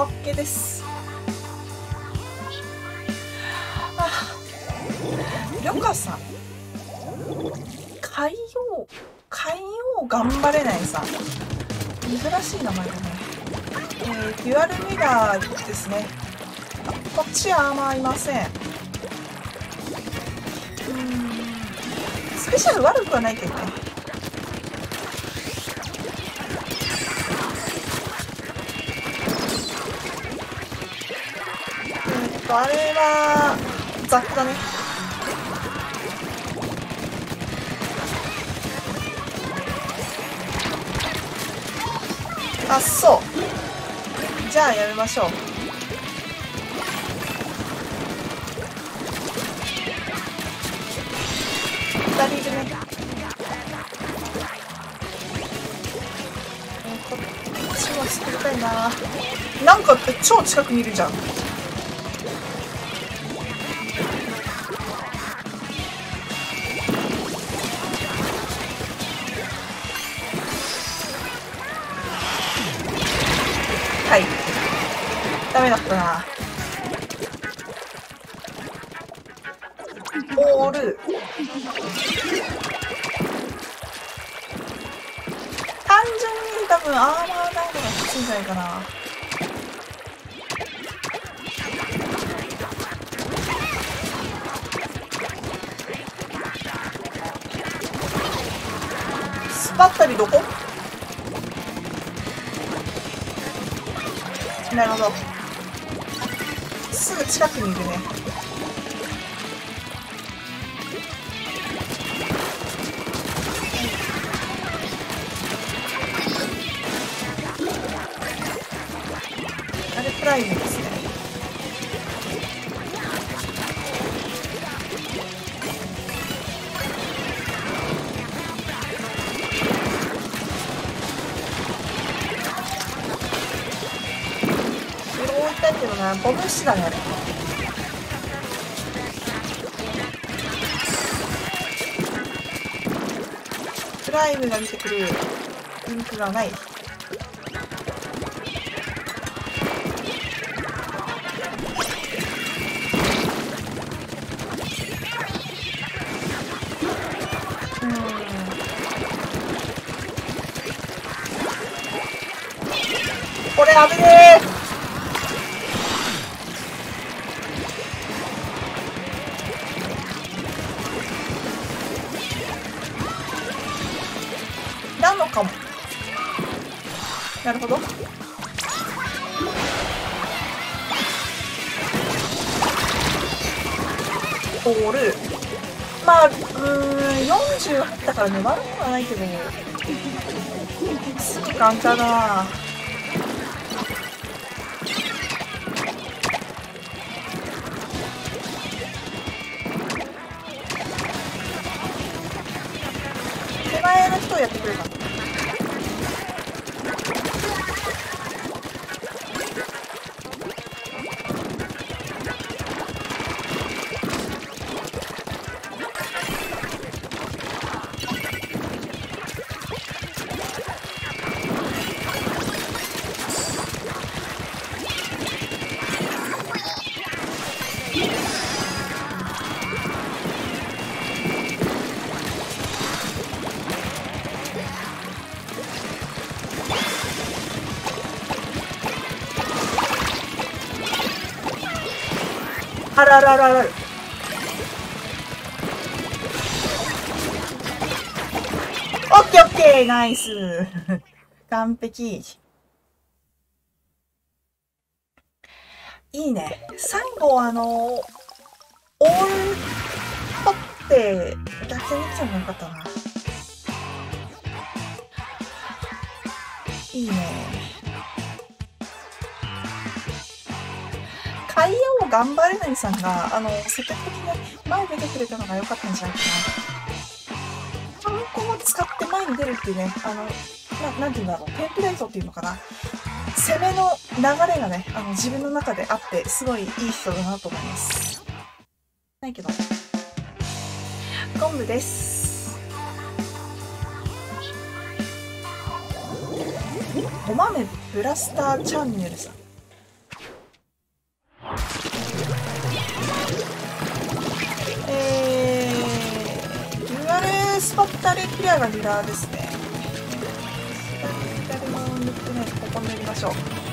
OK です。ありょかさん。海洋海洋頑張れないさ。珍しい名前だね。えー、デュアルミラーですね。こっちはアーマーいません。うん。スペシャル悪くはないけどね。あれは雑貨ね。あそう。じゃあやめましょう。二人いるね。こっちも作りたいな。なんか超近くにいるじゃん。はい。ダメだったな。オール。単純に多分アーマーなのがきついんじゃないかな。スパッタリどこ？なるほど。すぐ近くにいるね。なボブシだねプライムが見てくるリンクがないこれ危ねえ。かも。なるほど。ボール。まあうん40あったからね悪くはないけどすぐ簡単だな。手前の人をやってくれたあららららオッケーオッケーナイス完璧。いいね。最後あのオール取って逆転できたのよかったな。いいね。海洋頑張れないさんが、あの、積極的に前に出てくれたのが良かったんじゃないかな。ハンコを使って前に出るっていうね、あの、ななんていうんだろう、テンプレートっていうのかな。攻めの流れがね、あの、自分の中であって、すごいいい人だなと思います。ないけど。昆布です。お豆ブラスターチャンネルさん。かったレクリアがリラーですね。左左も塗ってないここ塗りましょう。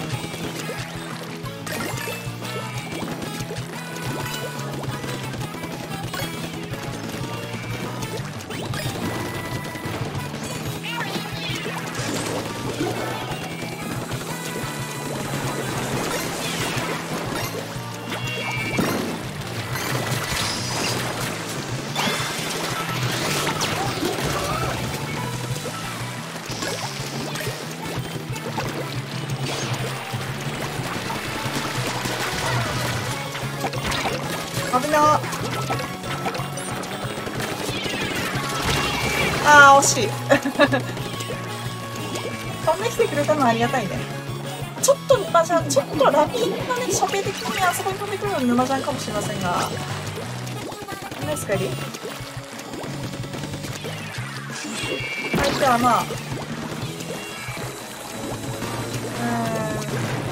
惜し。い飛んできてくれたのはありがたいね。ちょっと沼じゃんちょっとラピンがね射程的にあそこに飛んでくるの沼じゃんかもしれませんが。ナイス帰り相手はまあうーん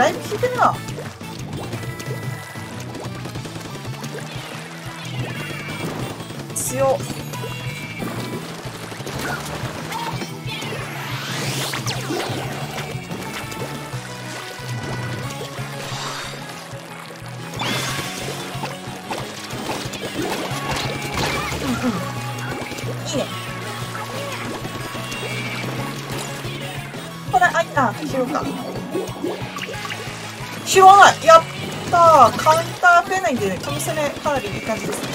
だいぶ効いてるな強っ。うんうん。いいね。これあいあ拾うか。拾わない。やったー。カウンター増えないんで、ね、この攻めかなりいい感じですね。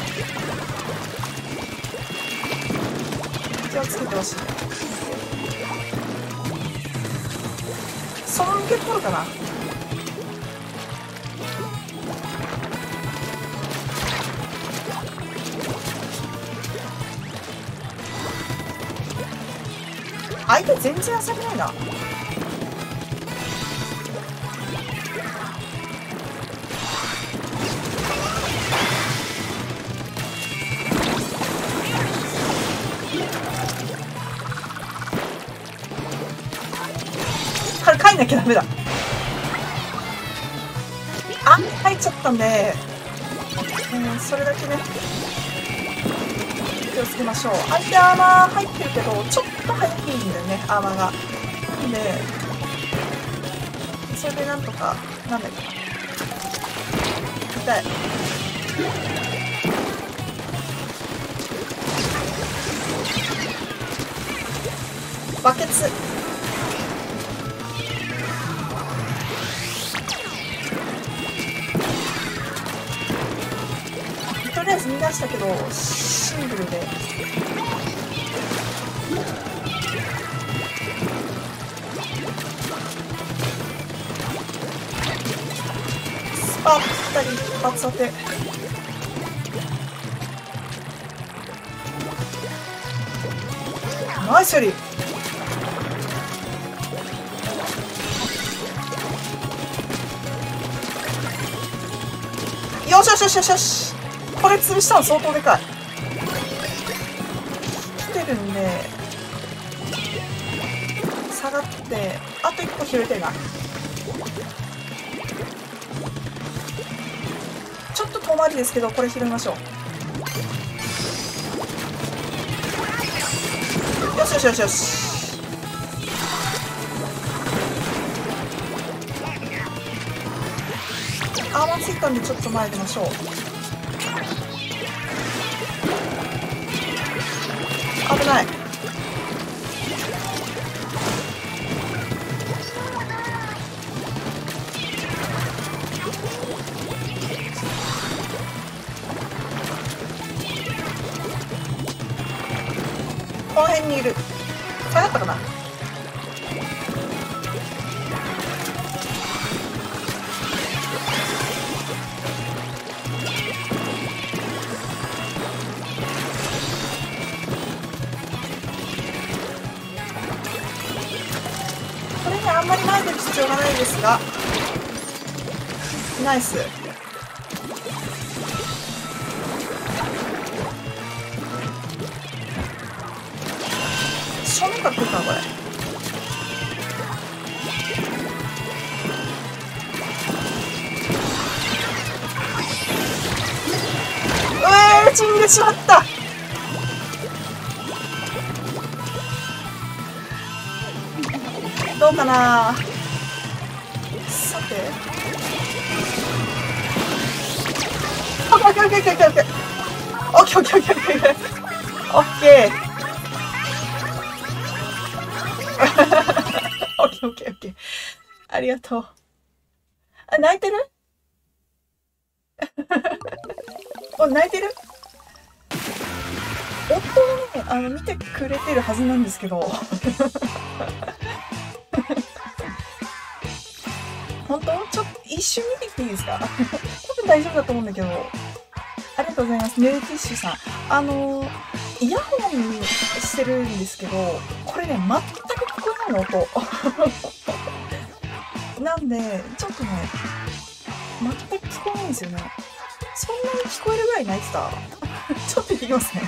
気をつけてほしい。その抜け取るかな。相手全然浅くないな。これ帰んなきゃダメだ。あ入っちゃったんで、うん、それだけね。気をつけましょう。相手アーマー入ってるけどちょっと早いんだよねアーマーが。なんでそれでなんとかなんだっけ。痛い。バケツ。とりあえず逃がしたけどシングルで。スパッタリ一発当て。ナイス処理。よしよしよしよしよし。これ潰したの相当でかい。来てるんで下がってあと1個拾いたいな。ちょっと遠回りですけどこれ拾いましょう。よしよしよしよし。アーマーついたんでちょっと前出ましょう。危ない。この辺にいる。下がったかな？しょうがないですが。ナイス。ショから来るかなこれ。チンでしまった。どうかなオッケーオッケーオッケーオッケーオッケーオッケーオッケーオッケーオッケーオッケーオッケーオッケーオッケーオッケーオッケーオッケーオッケーオッ本当？ちょっと一瞬見てきていいですか？多分大丈夫だと思うんだけど。ありがとうございます。ネルティッシュさん。あのー、イヤホンしてるんですけど、これね、全く聞こえないの、音。なんで、ちょっとね、全く聞こえないんですよね。そんなに聞こえるぐらい泣いてた ちょっと行ってきますね。